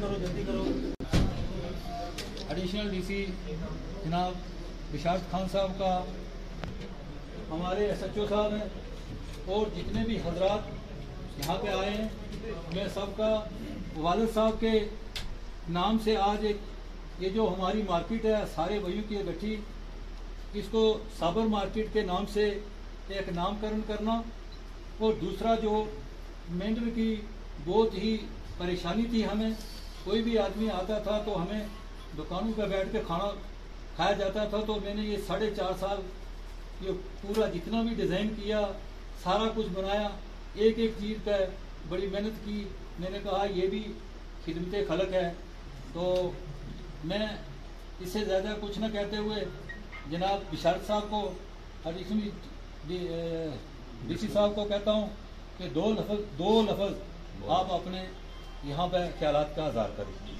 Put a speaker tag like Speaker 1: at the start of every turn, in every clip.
Speaker 1: जी
Speaker 2: बहुत बहुत मुबारक
Speaker 1: चलो अंदर सर
Speaker 3: एडिशनल डीसी जनाब विशारत खान साहब का, हमारे एसएचओ साहब हैं, और जितने भी हजरात यहाँ पे आए हैं, मैं सबका, वालिद साहब के नाम से आज एक, ये जो हमारी मार्केट है, सारे वयू की इकट्ठी, इसको साबर मार्केट के नाम से एक नामकरण करना, और दूसरा जो मेंढर की बहुत ही परेशानी थी हमें कोई भी आदमी आता था तो हमें दुकानों पर बैठ के खाना खाया जाता था तो मैंने ये साढ़े चार साल ये पूरा जितना भी डिज़ाइन किया सारा कुछ बनाया एक एक चीज़ पर बड़ी मेहनत की। मैंने कहा ये भी खिदमत खलक है। तो मैं इससे ज़्यादा कुछ ना कहते हुए जनाब विशारद साहब को एडिशनल डी सी साहब को कहता हूँ कि दो लफज दो लफज आप अपने यहाँ पर ख्याल का इजहार करें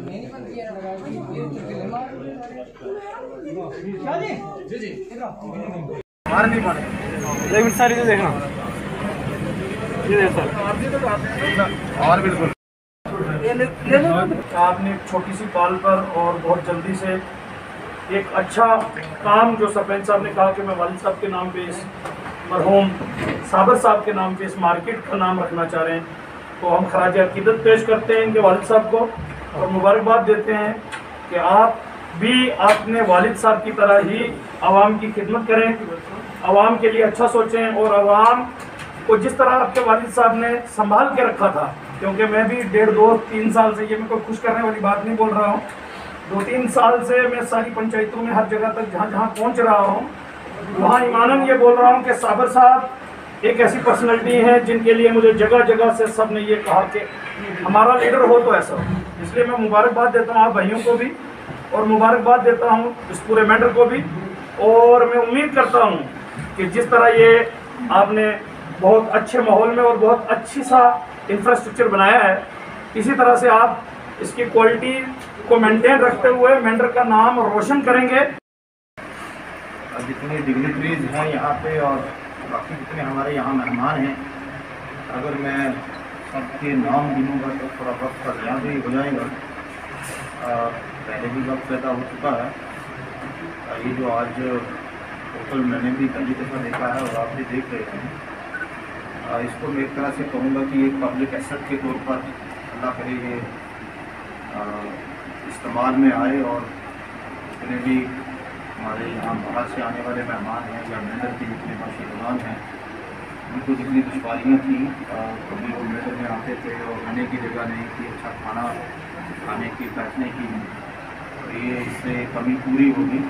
Speaker 2: एक
Speaker 4: मिनट देखना और बिल्कुल आपने छोटी सी कॉल पर और बहुत जल्दी से एक अच्छा काम जो। सरपंच साहब ने कहा कि मैं वालिद साहब के नाम पे इस मरहूम साबर साहब के नाम पे इस मार्केट का नाम रखना चाह रहे हैं तो हम खराज अकीदत पेश करते हैं इनके वालिद साहब को और मुबारकबाद देते हैं कि आप भी अपने वालिद साहब की तरह ही आवाम की खिदमत करें, आवाम के लिए अच्छा सोचें और आवाम को जिस तरह आपके वालिद साहब ने संभाल के रखा था, क्योंकि मैं भी डेढ़ दो, तीन साल से ये मैं कोई खुश करने वाली बात नहीं बोल रहा हूँ। दो तीन साल से मैं सारी पंचायतों में हर जगह तक जहाँ जहाँ पहुँच रहा हूँ, वहाँ ईमानन ये बोल रहा हूँ कि साबर साहब एक ऐसी पर्सनैलिटी है जिनके लिए मुझे जगह जगह से सबने ये कहा कि हमारा लीडर हो तो ऐसा हो। इसलिए मैं मुबारकबाद देता हूँ आप भाइयों को भी और मुबारकबाद देता हूँ इस पूरे मैटर को भी। और मैं उम्मीद करता हूँ कि जिस तरह ये आपने बहुत अच्छे माहौल में और बहुत अच्छी सा इंफ्रास्ट्रक्चर बनाया है, इसी तरह से आप इसकी क्वालिटी को मेंटेन रखते हुए मेंढर का नाम रोशन करेंगे।
Speaker 5: जितनी डिग्निटरीज हैं यहाँ पे और बाकी जितने हमारे यहाँ मेहमान हैं। अगर मैं सबके नाम गिनूँगा तो थोड़ा वक्त का ध्यान भी हो जाएगा। पहले भी वक्त पैदा हो चुका है। ये जो आज होटल मैंने भी पहली दफ़ा देखा है और आप भी देख रहे हैं। इसको मैं एक तरह से कहूँगा कि एक पब्लिक एसेट के तौर पर अल्लाह करे ये इस्तेमाल में आए और जितने भी हमारे यहाँ बाहर से आने वाले मेहमान हैं या मेडल के जितने माशी हैं, उनको जितनी दुशारियाँ थी कभी वो मेडल में आते थे और रहने की जगह नहीं थी अच्छा खाना, खाने की, बैठने की तो ये इससे कमी पूरी होगी।